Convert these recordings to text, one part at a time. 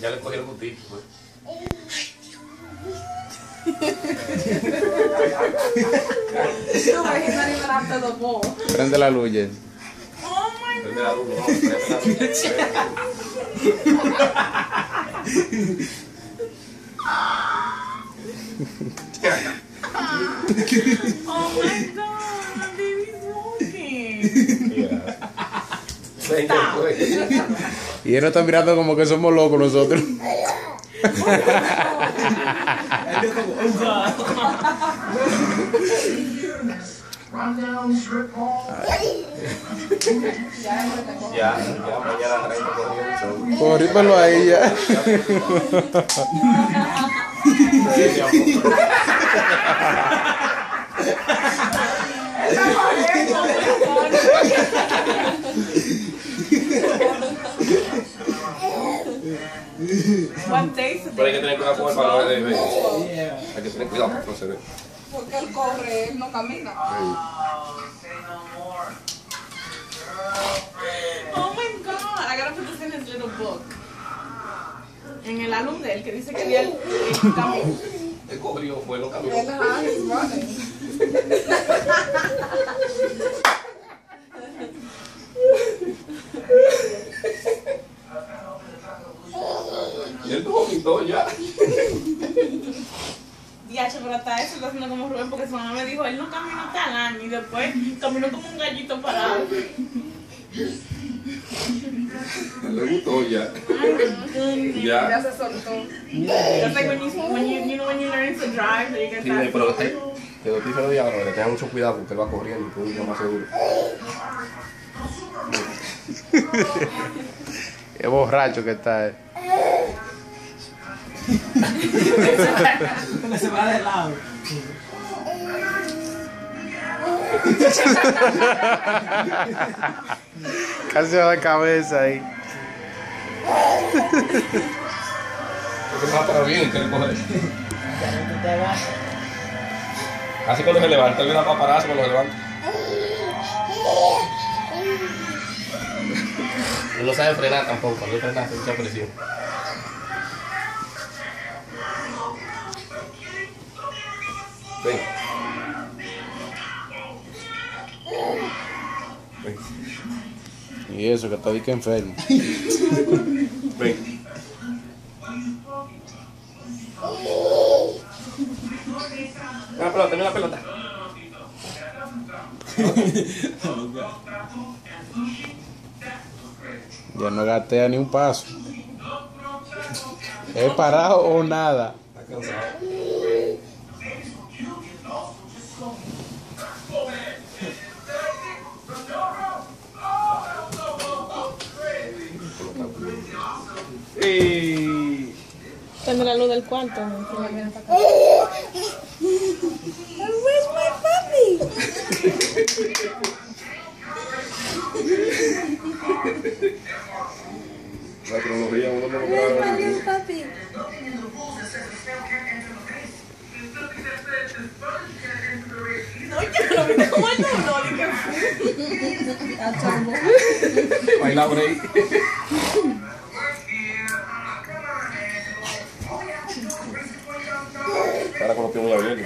Ya le cogí el gustito. pues. No, but he's not even after the ball. Prende la luz, Jen. Oh my Prende la luz, no, prende la luz. Oh my god, Y él nos está mirando como que somos locos nosotros. Ya. Pero hay que tener cuidado con el valor de. Hay que tener cuidado porque no se ve. Porque él corre, él no camina. Oh my god, I gotta put this in his little book. En el álbum de él, que dice que él él camina. Él corrió, fue, no caminó. Ajá, he's running. Y él vomitó ya. Diacho, pero hasta eso está haciendo como Rubén porque su mamá me dijo, él no caminó tal año y después caminó como un gallito parado. Le gustó ya. Ya Ya. se soltó. That's like when you, when you, you know when you learn to drive, that you get Sí, pero te, días, pero le tenga mucho cuidado porque él va corriendo y tú ya más seguro. Qué borracho que está. eh. Cuando se va de lado. Casi va de cabeza ahí. Porque va para bien que él coge. Ya no te vas. Así cuando se levanta, él ve una paparazzi cuando se levanta. No sabe frenar tampoco, cuando él frena hace mucha presión. Ven. Ven. Y eso, que está ahí que enfermo. Ven. La pelota, dame la pelota. Ya no gatea ni un paso. ¿Es parado o nada? Está cansado. La luz del cuarto. La cronología uno no lo graba. papi? No, yo lo vi como el dolor y que Baila.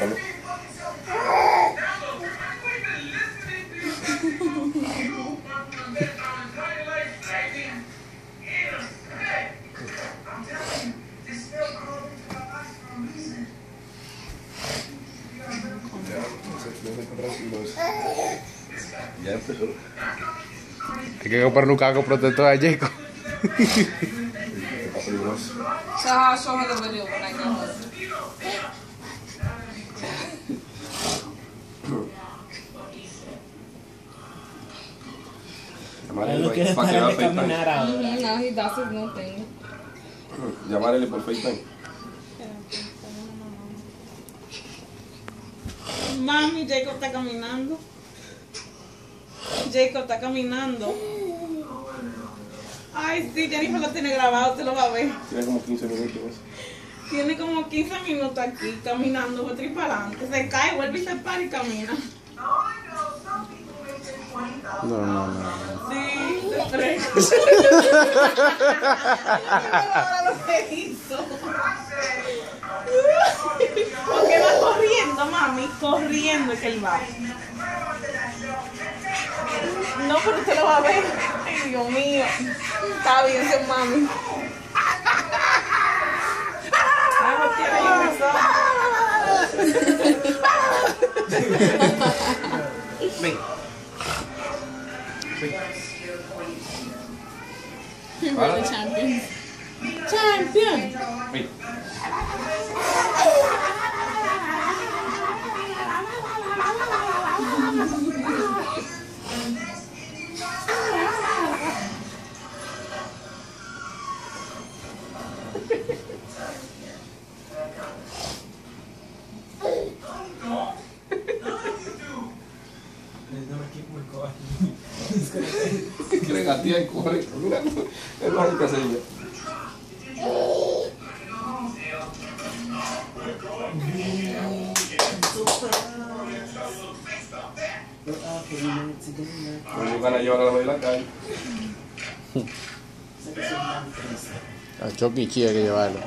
También. Ya empezó. Hay que comprar un caco protector a Jacob. Está peligroso. So I'll show her the video when I get home. Llamarle no para que vea de caminar FaceTime. ahora. No, he new thing. Llamarle por FaceTime. Mami, Jacob está caminando. Jacob está caminando. Ay, sí, Jennifer lo tiene grabado, te lo va a ver. Tiene como 15 minutos. Tiene como 15 minutos aquí caminando, para atrás y para adelante. Se cae, vuelve y se para y camina. No, I know some people may take 20 No, no. Sí, fresco. Ahora lo hizo. Porque va corriendo, mami, corriendo es que él va. No, pero usted lo va a ver. Ay, Dios mío. Está bien, mami. Que le gatía y corre. Mira, es mágica seña. No van a llevar a la de la calle. A Chucky Chi hay que llevarlo.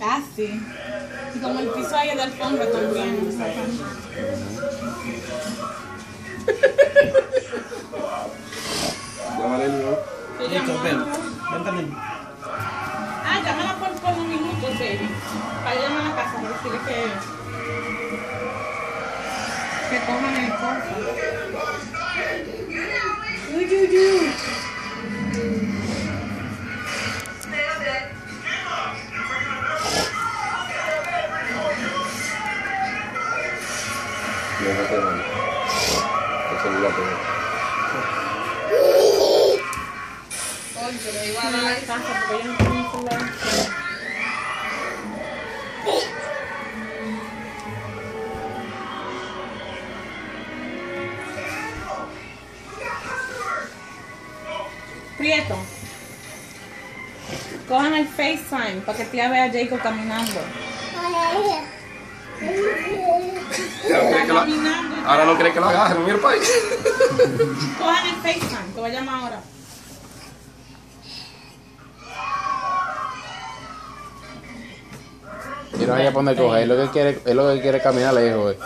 Ah, sí. Y como el piso ahí es de alfombra también. ¿Qué Listo, ven. Ven también. Ah, llámala por, por un minuto, baby. Para llamar a la casa, para decirle que. Que cojan el coche. El FaceTime para que tía vea a Jacob caminando. Ya no cree que lo- caminando. Ahora no cree que lo agarren, mira el país. Cojan el FaceTime, te voy a llamar ahora. Y no vaya a poner coger, es lo que quiere, es lo que quiere caminar lejos. eh.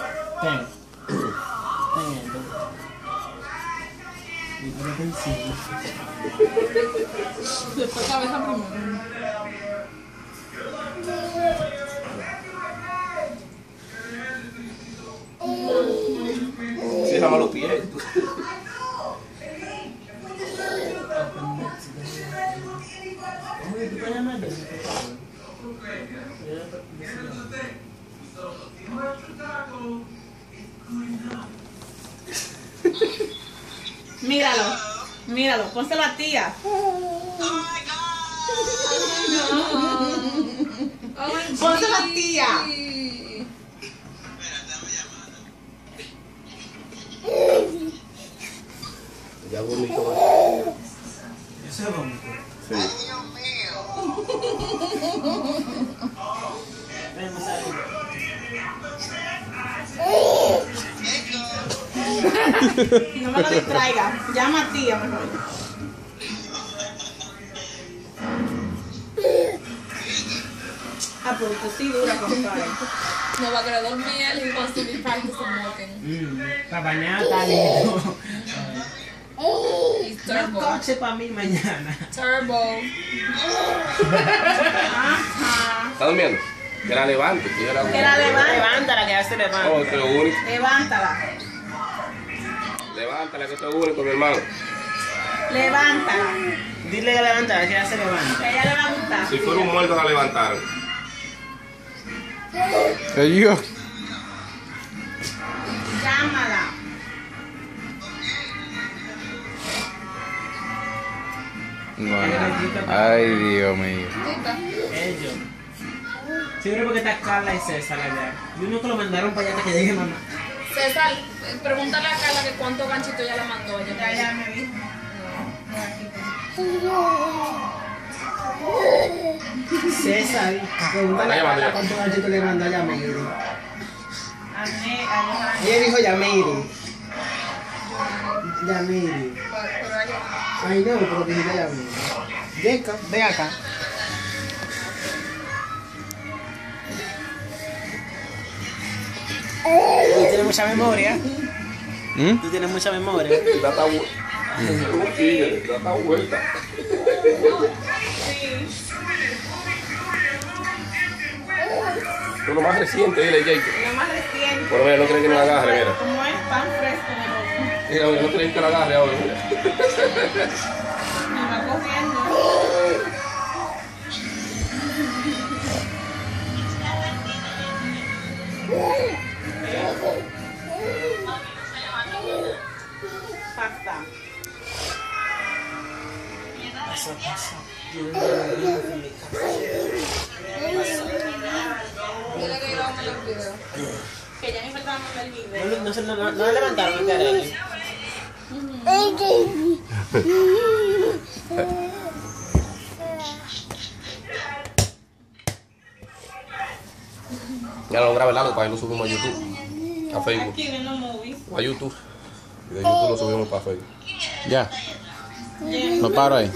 Ten. Después cabeza primero. Sí, llama los pies. Míralo, míralo, pónselo a tía. Pónselo a tía. Ya bonito. Eso es bonito. Sí. Ven, más arriba. No me lo distraiga. Llama a tía mejor. Ah, pero tú sí dura, compadre. No va a querer dormir, he wants to be practicing walking. Mm, para bañar está lindo. Un turbo. coche para mí mañana. Turbo. Ajá. ¿Está durmiendo? Que la levante. Que yo la Que la levante. Levántala, que ya se levanta. Oh, único. Levántala. Levántala, que es único, mi hermano. Levántala. Dile que levántala, que ya se levanta. Ella le va a gustar. Si fuera un muerto, la levantaron. ¿Qué yo? Llámala. Bueno. Ay, Dios mío. Ellos. Siempre porque está Carla y César allá. Yo no que lo mandaron para allá hasta que llegue mamá. César, eh, pregúntale a Carla que cuántos ganchitos ya le mandó. Ella Ya, ya me dijo. César, pregúntale a vaya. cuántos ganchitos le mandó a Yameiri. A mí, a Johanny. Ella dijo. Pero allá. Ay, no, pero dijiste Yamiri. Jacob, ven acá. Tú tienes mucha memoria. ¿Mm? Tú tienes mucha memoria. Data vu- un tigre, data vuelta. Lo más reciente, dile Jacob. Lo más reciente. Bueno, mira, no creen que me la agarre, mira. Como es tan fresco. Mira, mira, no creen que la agarre ahora, mira. Ya lo grabé largo para que lo subimos a YouTube, a Facebook, a YouTube. Y de YouTube lo subimos para Facebook. Ya. No paro ahí.